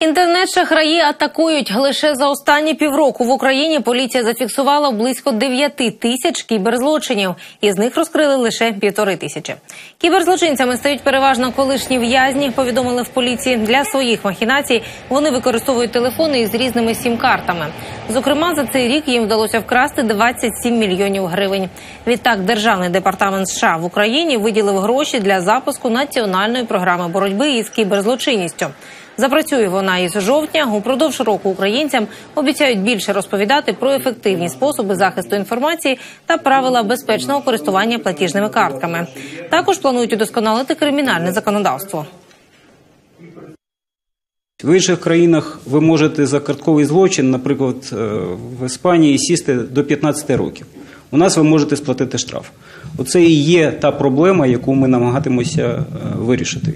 Інтернет-шахраї атакують лише за останні півроку. В Україні поліція зафіксувала близько 9 тисяч кіберзлочинів, із них розкрили лише півтори тисячі. Кіберзлочинцями стають переважно колишні в'язні. Повідомили в поліції для своїх махінацій. Вони використовують телефони із різними сім-картами. Зокрема, за цей рік їм вдалося вкрасти 27 мільйонів гривень. Відтак, державний департамент США в Україні виділив гроші для запуску національної програми боротьби із кіберзлочинністю. Запрацює вона із жовтня. Упродовж року українцям обіцяють більше розповідати про ефективні способи захисту інформації та правила безпечного користування платіжними картками. Також планують удосконалити кримінальне законодавство. В інших країнах ви можете за картковий злочин, наприклад, е, в Іспанії сісти до 15 років. У нас ви можете сплатити штраф. Оце і є та проблема, яку ми намагатимося е, вирішити.